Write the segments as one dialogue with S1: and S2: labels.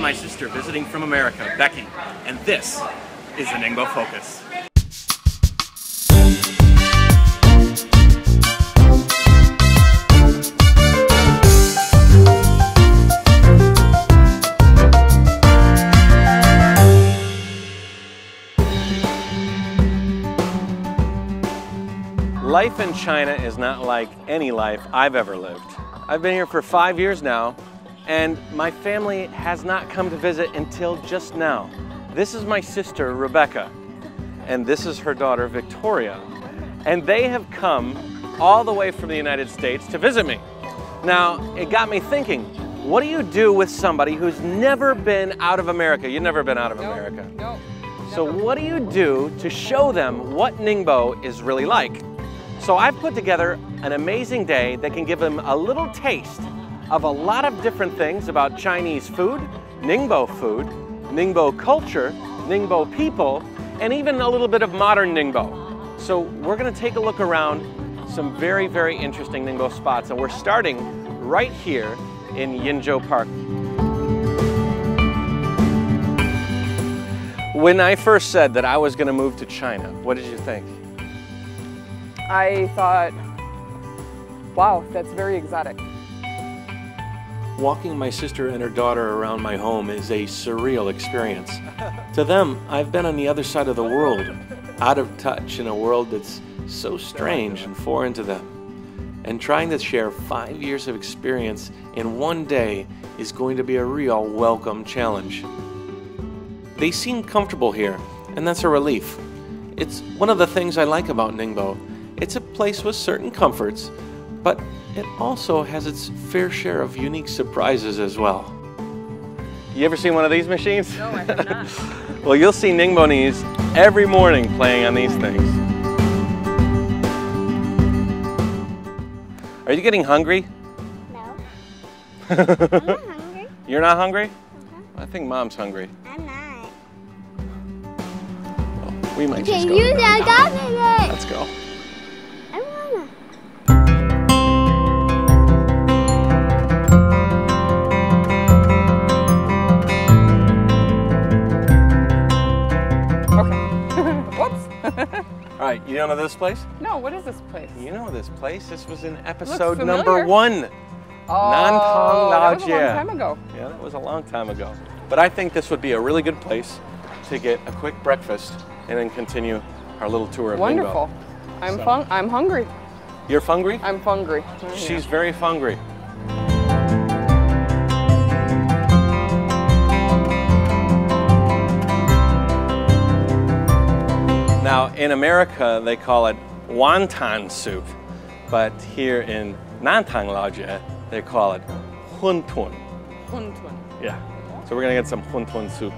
S1: my sister visiting from America, Becky, and this is the Ningbo Focus. Life in China is not like any life I've ever lived. I've been here for five years now, and my family has not come to visit until just now. This is my sister, Rebecca, and this is her daughter, Victoria. And they have come all the way from the United States to visit me. Now, it got me thinking, what do you do with somebody who's never been out of America? You've never been out of
S2: No,
S1: America.
S2: No.
S1: So what do you do to show them what Ningbo is really like? So I've put together an amazing day that can give them a little taste of a lot of different things about Chinese food, Ningbo food, Ningbo culture, Ningbo people, and even a little bit of modern Ningbo. So we're gonna take a look around some very, very interesting Ningbo spots, and we're starting right here in Yinzhou Park. When I first said that I was gonna move to China, what did you think?
S2: I thought, wow, that's very exotic.
S1: Walking my sister and her daughter around my home is a surreal experience. to them, I've been on the other side of the world, out of touch in a world that's so strange and foreign to them. And trying to share five years of experience in one day is going to be a real welcome challenge. They seem comfortable here, and that's a relief. It's one of the things I like about Ningbo. It's a place with certain comforts, but it also has its fair share of unique surprises as well. You ever seen one of these machines?
S2: No, I have not.
S1: well, you'll see Ningbonese every morning playing on these things. Are you getting hungry?
S3: No. I'm not hungry.
S1: You're not hungry?
S3: Uh-huh.
S1: I think mom's hungry.
S3: I'm not.
S1: We might
S3: Okay,
S1: just go.
S3: you got got it.
S1: Let's go. All right, you don't know this place?
S2: no, what is this place?
S1: You know this place. This was in episode number one.
S2: Oh,
S1: Nantang
S2: that was a long time ago.
S1: Yeah, that was a long time ago. But I think this would be a really good place to get a quick breakfast and then continue our little tour of Ningbo.
S2: Wonderful. I'm
S1: So-
S2: I'm hungry.
S1: You're hungry?
S2: I'm hungry.
S1: She's very hungry. Now, in America, they call it wonton soup, but here in Nantang Laojie, they call it huntun.
S2: Huntun.
S1: Yeah. So we're gonna get some huntun soup.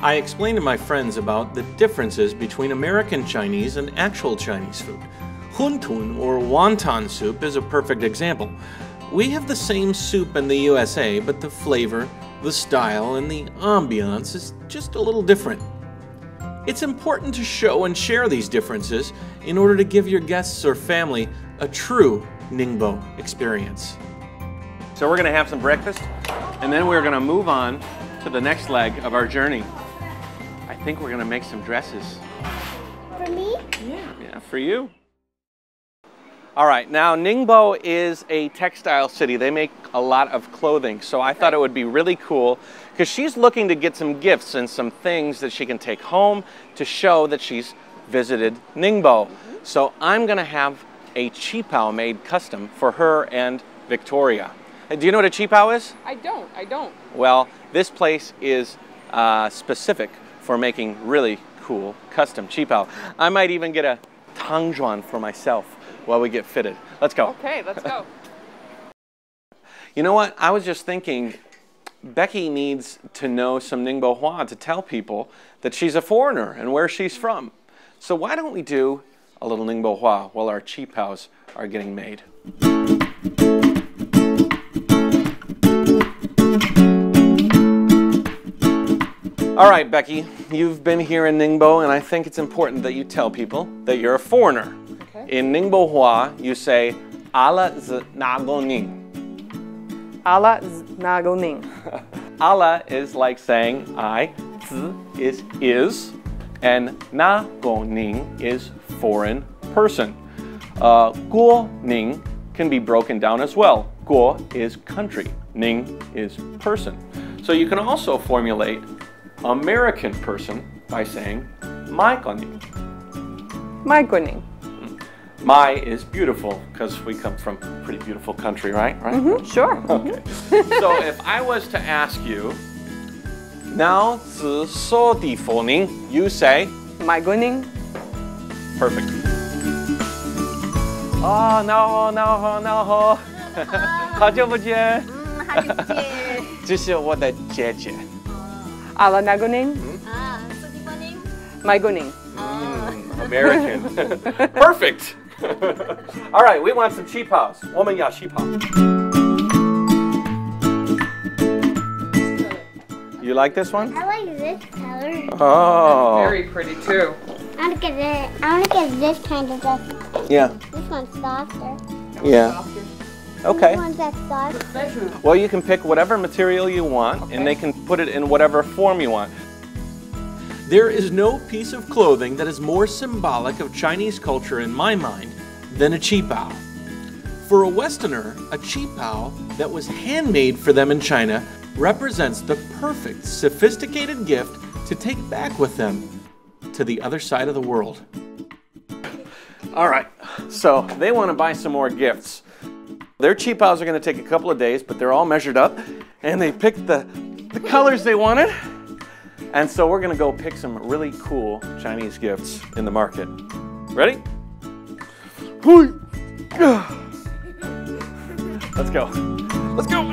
S1: I explained to my friends about the differences between American Chinese and actual Chinese food. Huntun or wonton soup is a perfect example. We have the same soup in the USA, but the flavor, the style, and the ambiance is just a little different. It's important to show and share these differences in order to give your guests or family a true Ningbo experience. So we're going to have some breakfast and then we're going to move on to the next leg of our journey. I think we're going to make some dresses.
S3: For me?
S2: Yeah.
S1: Yeah, for you. All right, now Ningbo is a textile city. They make a lot of clothing. So I thought it would be really cool because she's looking to get some gifts and some things that she can take home to show that she's visited Ningbo. So I'm going to have a qipao made custom for her and Victoria. Uh, Do you know what a qipao is?
S2: I don't. I don't.
S1: Well, this place is uh, specific for making really cool custom qipao. I might even get a tangzhuang for myself while we get fitted. Let's go.
S2: Okay, let's go.
S1: You know what? I was just thinking Becky needs to know some Ningbo Hua to tell people that she's a foreigner and where she's from. So why don't we do a little Ningbo Hua while our qipaos are getting made? All right, Becky, you've been here in Ningbo, and I think it's important that you tell people that you're a foreigner. In Ningbo Hua, you say Allah znagoning.
S2: Allah znagoning.
S1: Ala is like saying I, z is is, and nagoning is foreign person. Uh, guo ning can be broken down as well. Guo is country, ning is person. So you can also formulate American person by saying my goning.
S2: My goning
S1: My is beautiful because we come from a pretty beautiful country, right? Right.
S2: Sure.
S1: Okay. so if I was to ask you, now zi so di fo ning, you say
S2: My goning.
S1: perfect. Oh no no no，好久不见，这是我的姐姐。
S2: Allah nagoning.
S3: Ah, so di ba ning?
S2: My goning.
S1: American. Perfect. All right, we want some qipaos. yeah, qipaos. You like this one?
S3: I like this color.
S1: Oh.
S2: Very pretty too.
S3: I want to get this. I want to get this kind of dress.
S1: Yeah.
S3: This one's softer.
S1: Yeah. Okay. Well, you can pick whatever material you want, okay. and they can put it in whatever form you want. There is no piece of clothing that is more symbolic of Chinese culture in my mind than a qipao. For a Westerner, a qipao that was handmade for them in China represents the perfect, sophisticated gift to take back with them to the other side of the world. All right, so they want to buy some more gifts. Their qipaos are going to take a couple of days, but they're all measured up, and they picked the, the colors they wanted. And so we're to go pick some really cool Chinese gifts in the market. Ready? Let's go. Let's go.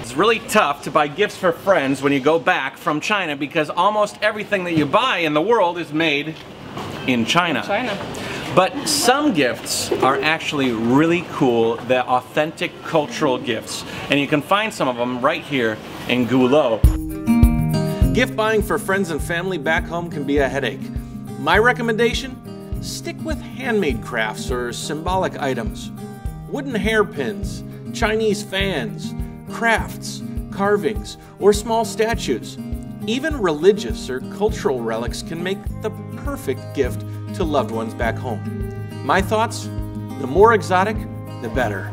S1: It's really tough to buy gifts for friends when you go back from China because almost everything that you buy in the world is made in China.
S2: China.
S1: But some gifts are actually really cool, they're authentic cultural gifts. And you can find some of them right here in Gulou. Gift buying for friends and family back home can be a headache. My recommendation stick with handmade crafts or symbolic items. Wooden hairpins, Chinese fans, crafts, carvings, or small statues. Even religious or cultural relics can make the perfect gift to loved ones back home. My thoughts the more exotic, the better.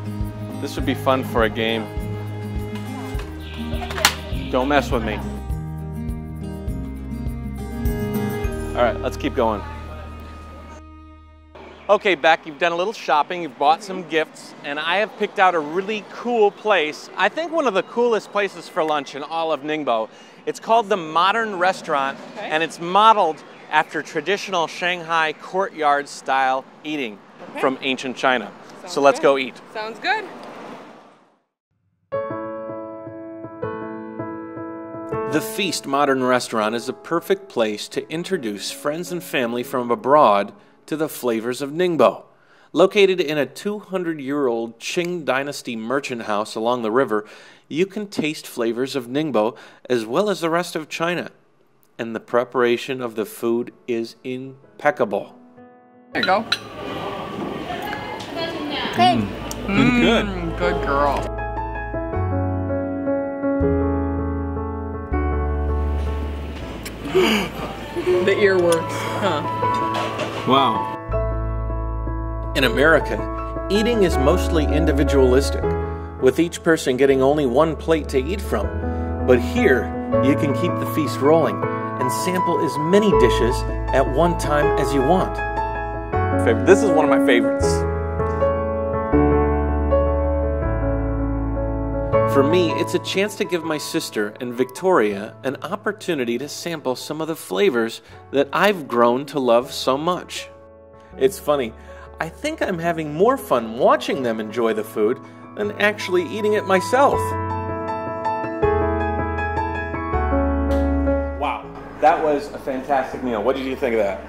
S1: This would be fun for a game. Don't mess with me. All right, let's keep going. Okay, Beck, you've done a little shopping, you've bought some gifts, and I have picked out a really cool place. I think one of the coolest places for lunch in all of Ningbo. It's called the Modern Restaurant,
S2: Okay.
S1: and it's modeled after traditional Shanghai courtyard style eating
S2: Okay.
S1: from ancient China.
S2: Sounds
S1: so let's
S2: good.
S1: go eat.
S2: Sounds good.
S1: The Feast Modern Restaurant is a perfect place to introduce friends and family from abroad to the flavors of Ningbo. Located in a 200 year old Qing Dynasty merchant house along the river, you can taste flavors of Ningbo as well as the rest of China. And the preparation of the food is impeccable.
S2: There you go.
S3: Good.
S1: Good.
S2: Mm, good girl. the earworks, huh?
S1: Wow. In America, eating is mostly individualistic, with each person getting only one plate to eat from. But here, you can keep the feast rolling and sample as many dishes at one time as you want. This is one of my favorites. For me, it's a chance to give my sister and Victoria an opportunity to sample some of the flavors that I've grown to love so much. It's funny, I think I'm having more fun watching them enjoy the food than actually eating it myself. That was a fantastic meal. What did you think of that?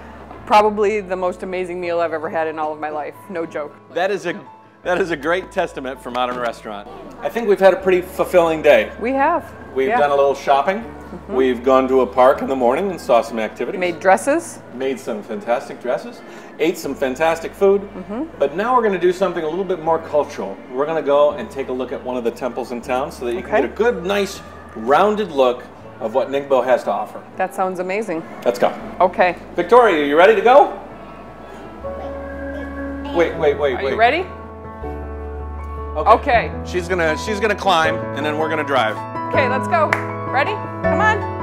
S2: Probably the most amazing meal I've ever had in all of my life. No joke.
S1: That is a that is a great testament for modern restaurant. I think we've had a pretty fulfilling day.
S2: We have.
S1: We've
S2: Yeah.
S1: done a little shopping. Mm-hmm. We've gone to a park in the morning and saw some activities.
S2: Made dresses.
S1: made some fantastic dresses, ate some fantastic food, mm-hmm. but now we're going to do something a little bit more cultural. We're going to go and take a look at one of the temples in town so that you
S2: Okay.
S1: can get a good, nice, rounded look of what Ningbo has to offer.
S2: That sounds amazing.
S1: Let's go.
S2: Okay.
S1: Victoria, are you ready to go? Wait, wait, wait,
S2: Are
S1: wait.
S2: you ready? Okay.
S1: She's gonna she's gonna climb and then we're gonna drive.
S2: Okay, let's go. Ready? Come on.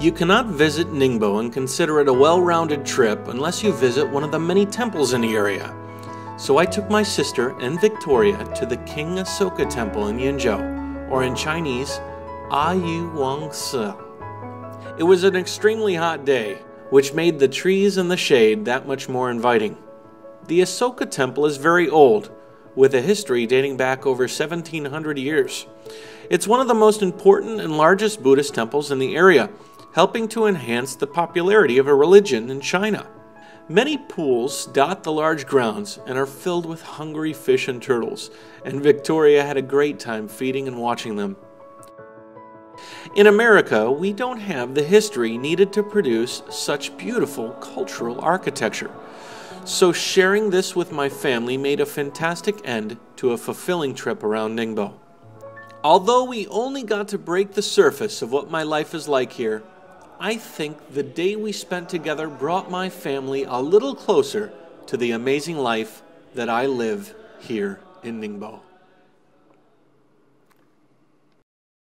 S1: You cannot visit Ningbo and consider it a well rounded trip unless you visit one of the many temples in the area. So I took my sister and Victoria to the King Asoka Temple in Yinzhou, or in Chinese, Ayuwang Si. It was an extremely hot day, which made the trees and the shade that much more inviting. The Asoka Temple is very old, with a history dating back over 1700 years. It's one of the most important and largest Buddhist temples in the area, helping to enhance the popularity of a religion in China. Many pools dot the large grounds and are filled with hungry fish and turtles, and Victoria had a great time feeding and watching them. In America, we don't have the history needed to produce such beautiful cultural architecture. So, sharing this with my family made a fantastic end to a fulfilling trip around Ningbo. Although we only got to break the surface of what my life is like here, I think the day we spent together brought my family a little closer to the amazing life that I live here in Ningbo.